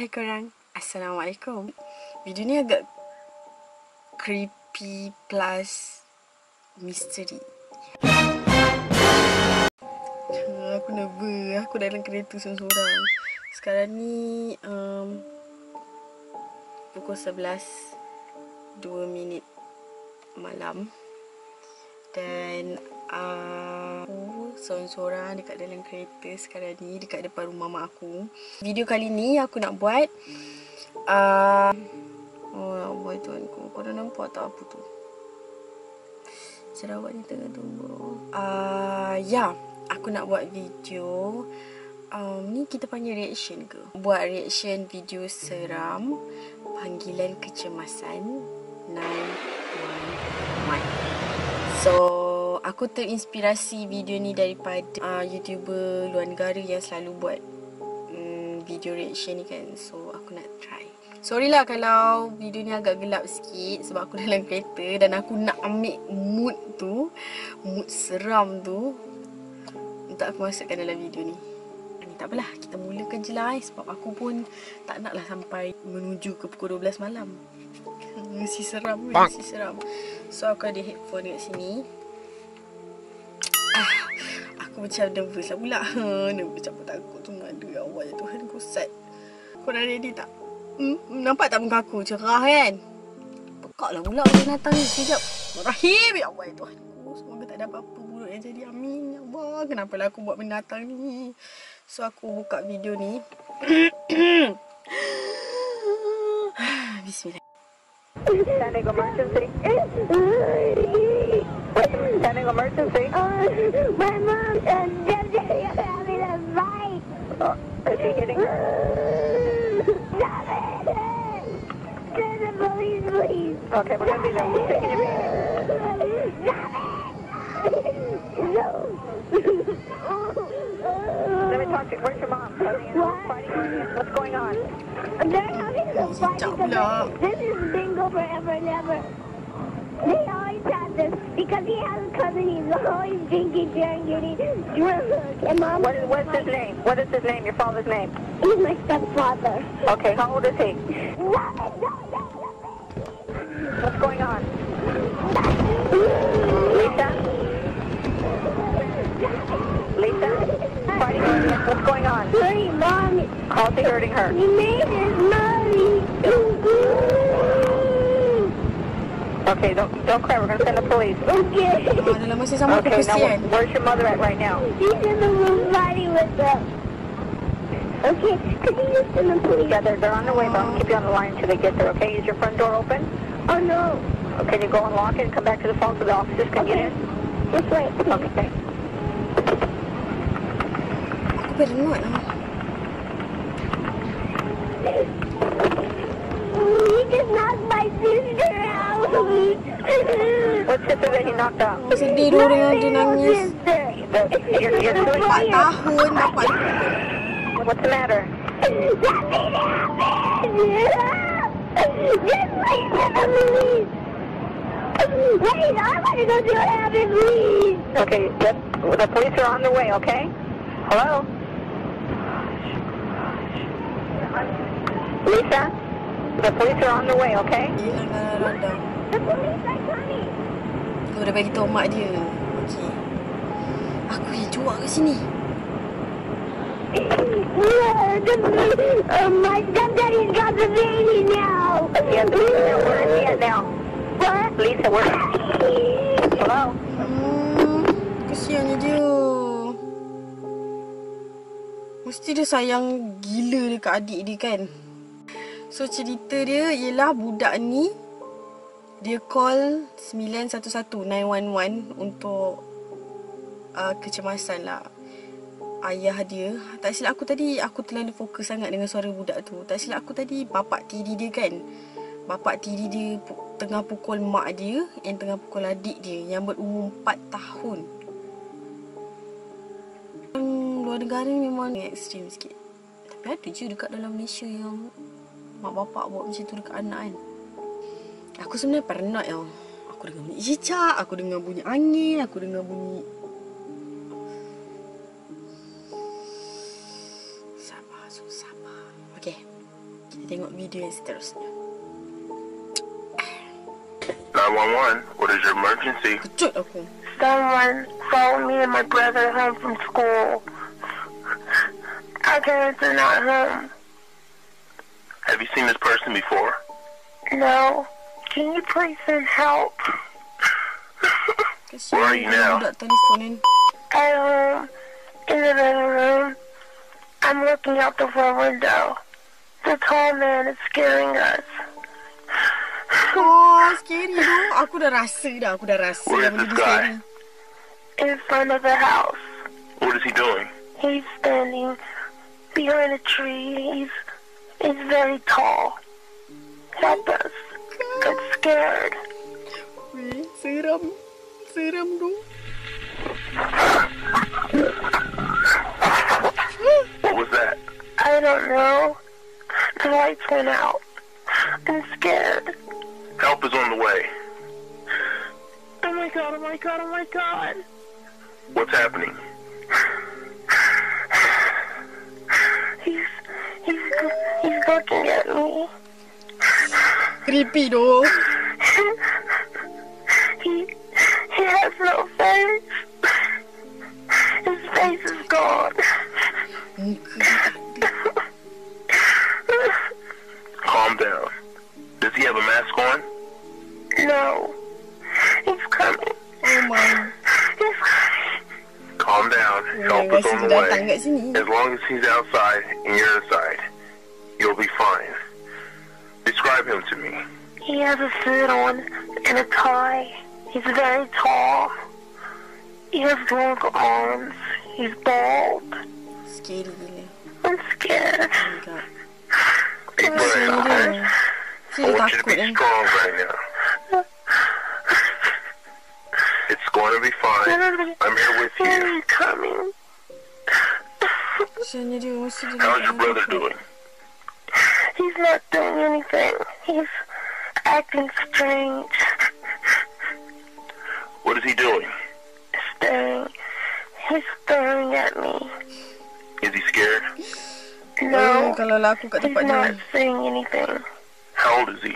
Hai korang, Assalamualaikum. Video ni agak creepy plus misteri. Aku nervous, aku dalam kereta seorang-seorang. Sekarang ni um, pukul 11 2 minit malam. Dan aku seorang-seorang dekat dalam kereta sekarang ni dekat depan rumah mak aku. Video kali ni aku nak buat uh, oh ya Allah tuanku, kau dah nampak tak apa tu? Jerawat ni tengah tumbuh. Uh, ya, aku nak buat video um, ni kita panggil reaction ke? Buat reaction video seram panggilan kecemasan 911. So, aku terinspirasi video ni daripada uh, YouTuber luar negara yang selalu buat um, video reaction ni kan. So, aku nak try. Sorry lah kalau video ni agak gelap sikit sebab aku dalam kereta dan aku nak ambil mood tu, mood seram tu untuk aku masukkan dalam video ni. Ni tak apalah, kita mulakan je lah eh, sebab aku pun tak nak lah sampai menuju ke pukul 12 malam. Mesti seram, mesti seram. So aku ada headphone dekat sini ah, Aku macam nervous lah pula Nervous macam takut tu Ada awal ya Tuhan aku set Kau dah ready tak? Hmm? Nampak tak muka aku cerah kan? Pekak lah pula binatang ni Sekejap Rahim ya Allah ya Tuhan Semoga tak ada apa-apa buruk yang jadi Amin ya Allah Kenapa lah aku buat binatang ni So aku buka video ni Bismillah Standing emergency. Standing emergency. Uh, my mom Stop it! Send the police, please. Okay, we're gonna be there. We're taking your baby. Stop it! No. Let me talk to you. Where's your mom? What? What's going on? They're having a fight Stop because now. this is bingo forever and ever. They always this because he has a cousin. He's always drinking and getting drunk. And mom, What is, what's his name? What is his name? Your father's name? He's my stepfather. Okay, how old is he? No, no, no. What's going on? Lisa? Lisa? Fighting What's going on? Hurry, mommy. How's he hurting her? He made his mommy. Okay, don't don't cry. We're gonna send the police. okay. Dalam masa sama aku Okay, now where's your mother at right now? He's in the room fighting with them. Okay, could you just send the police? Yeah, they're, they're on their way, but I'll keep you on the line until they get there, okay? Is your front door open? Oh no. Or can you go and lock it and come back to the phone so the officers can get in? This way. Okay. Aku paranoid lah He just knocked my sister out. What sister that he knocked out? Aku sedih dua orang yang dia nangis Sister. The, your, your sister? Empat tahun What's the matter? Just wait for the police. Wait, I want to go see what happened. Okay, the, the police are on their way, okay? Hello? Lisa? The police are on their way, okay? Kau dah bagi tahu mak dia Okey Aku yang cuak kat sini the, uh, my stepdaddy's got the baby now. Yes, Lisa, where is he at now? What? Lisa, where? Hello? Hmm Kesiannya dia Mesti dia sayang gila dekat adik dia kan So cerita dia ialah budak ni Dia call 911 911 untuk uh, kecemasan lah Ayah dia. Tak silap aku tadi Aku terlalu fokus sangat dengan suara budak tu. Tak silap aku tadi Bapak tiri dia kan. Bapak tiri dia Tengah pukul mak dia Yang tengah pukul adik dia Yang berumur 4 tahun. Hmm, Luar negara memang ekstrim sikit. Tapi ada je dekat dalam Malaysia yang Mak bapak buat macam tu dekat anak kan Aku sebenarnya paranoid tau Aku dengar bunyi cicak Aku dengar bunyi angin Aku dengar bunyi Sabar, so sabar Okay video yang seterusnya. 911, what is your emergency? Kecut aku. Someone followed me and my brother home from school. Our parents are not home. Have you seen this person before? No. Can you please send help? Where are you now? budak telefon kan. In the living room. I'm looking out the front window. The tall man is scaring us. Oh, scary tu. Aku dah rasa dah. Aku dah rasa Where is benda this tu guy? scary. In front of the house. What is he doing? He's standing behind a tree. He's he's very tall. Help us. I'm scared. Weh, seram. Seram tu. What was that? I don't know. The lights went out. I'm scared. Help is on the way. Oh my god, oh my god, oh my god. What's happening? He's he's he's looking at me. Creepy tu. Help is on the way. As long as he's outside and you're inside, you'll be fine. Describe him to me. He has a suit on and a tie. He's very tall. He has long arms. He's bald. Scary. I'm scared. Oh my god. Big Kesian brain, okay? I want you to be strong right now. It's going to be fine. I'm here with you. He's coming. Kesiannya dia. Mesti dia How's your brother doing? He's not doing anything. He's acting strange. What is he doing? Staring. He's staring at me. Is he scared? No. Oh, kalau lah aku kat He's not saying anything. How old is he?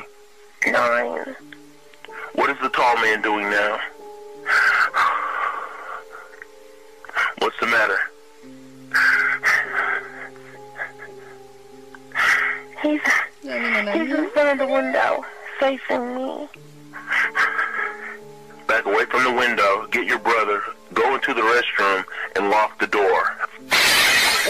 Nine. What is the tall man doing now? What's the matter? He's Jangan nak he's in front of the window, facing me. Back away from the window, get your brother, go into the restroom, and lock the door.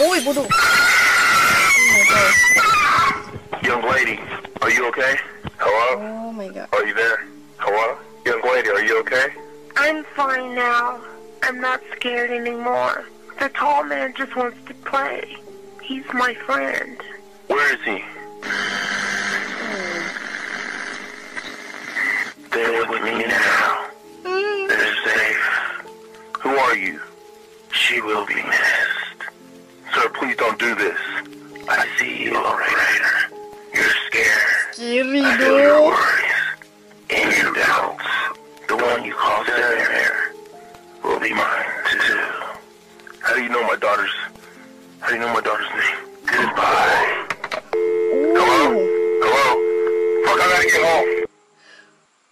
Oi, bodoh. Oh my gosh. Young lady, are you okay? Hello? Oh my god. Are you there? Hello? Young lady, are you okay? I'm fine now. I'm not scared anymore. The tall man just wants to play. He's my friend. Where is he? They're with me now. They're safe. Who are you? She will be missed. Sir, please don't do this. I see you, operator. You're scared. Scary I feel your worries and your doubts. The one you call Sarah will be mine too. How do you know my daughter's? How do you know my daughter's name? Goodbye.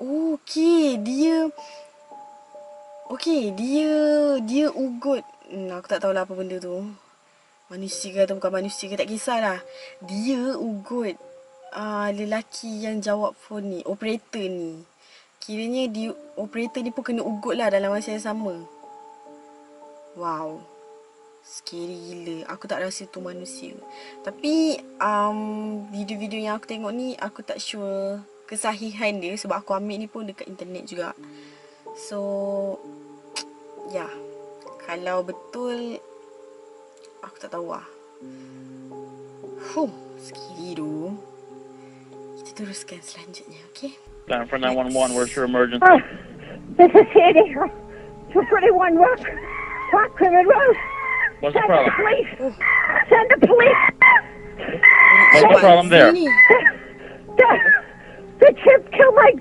Okey, dia Okey, dia dia ugut. Hmm, aku tak tahulah apa benda tu. Manusia ke atau bukan manusia ke tak kisahlah. Dia ugut uh, lelaki yang jawab phone ni, operator ni. Kiranya dia operator ni pun kena ugut lah dalam masa yang sama. Wow. Scary gila. Aku tak rasa tu manusia. Tapi um, video-video yang aku tengok ni aku tak sure kesahihan dia sebab aku ambil ni pun dekat internet juga. So ya. Yeah. Kalau betul aku tak tahu lah. Huh, scary tu. Kita teruskan selanjutnya, okay? Down for 911, where's your emergency? Oh, this is Sandy. 231 Rock, Rock River Road. What's the Send the problem? police. Send the police. What's the problem there? The, the chip killed my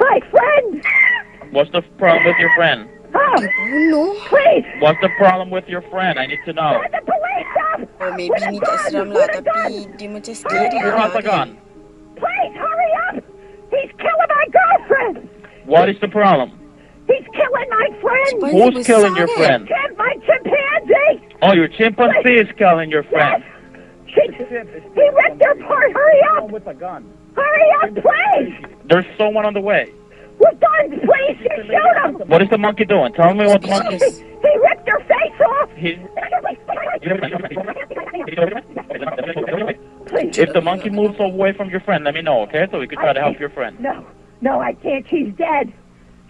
my friend. What's the problem with your friend? Oh, Bunuh. please, What's the problem with your friend? I need to know. send the police up. Oh, maybe ni tak seram lah tapi dia macam scary Who lah. has a gun? to my girlfriend. What is the problem? He's killing my friend. Who's killing your kan? friend? Chim, my chimpanzee. Oh, your chimpanzee is killing your friend. She, he ripped her apart. Hurry up. with a gun. Hurry up, please. There's someone on the way. We're done. Please, you shoot him. What is the monkey doing? Tell me what the monkey. Speechless. He ripped her face off. He, Please. if the monkey moves away from your friend, let me know, okay? So we can try to help your friend. No, no, I can't. She's dead.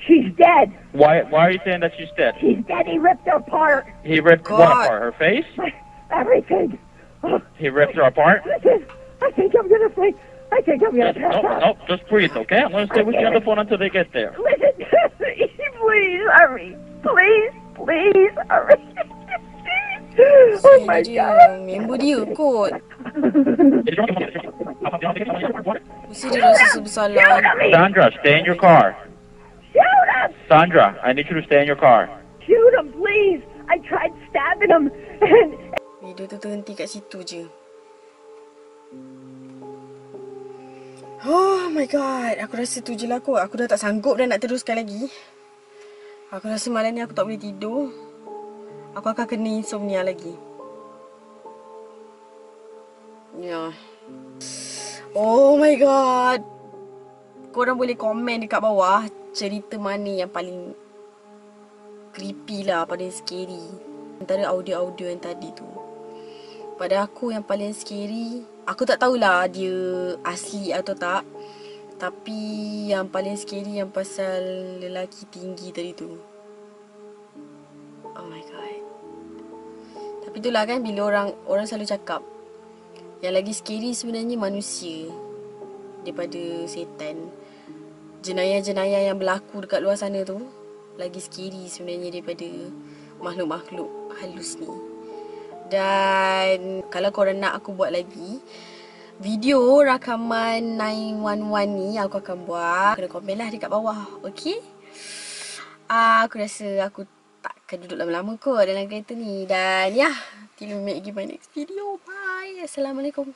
She's dead. Why? Why are you saying that she's dead? She's dead. He ripped her apart. He ripped what apart? Her face? Everything. Oh, He ripped her apart? listen, I think I'm gonna faint. I think I'm gonna Just, pass no, out. no, just breathe, okay? I'm gonna stay with you on the phone until they get there. Listen, please hurry. Please, please hurry. oh my god. member dia kot. Mesti dia rasa bersalah. Sandra, stay in your car. Sandra, I need you to stay in your car. Shoot him, please! I tried stabbing him, and Video tu terhenti kat situ je. Oh my god, aku rasa tu je lah kot. Aku dah tak sanggup dah nak teruskan lagi. Aku rasa malam ni aku tak boleh tidur. Aku akan kena insomnia lagi. Ya. Oh my god. Korang boleh komen dekat bawah cerita mana yang paling creepy lah, paling scary. Antara audio-audio yang tadi tu. Pada aku yang paling scary, aku tak tahulah dia asli atau tak. Tapi yang paling scary yang pasal lelaki tinggi tadi tu. Oh my god. Tapi itulah kan bila orang orang selalu cakap yang lagi scary sebenarnya manusia daripada setan. Jenayah-jenayah yang berlaku dekat luar sana tu lagi scary sebenarnya daripada makhluk-makhluk halus ni. Dan kalau korang nak aku buat lagi video rakaman 911 ni aku akan buat. Kena komen lah dekat bawah. Okay? Uh, aku rasa aku takkan duduk lama-lama kot dalam kereta ni. Dan ya, till we meet again my next video. Bye. Assalamualaikum.